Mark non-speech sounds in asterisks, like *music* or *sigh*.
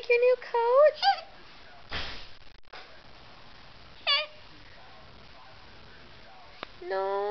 like your new coat? *laughs* No.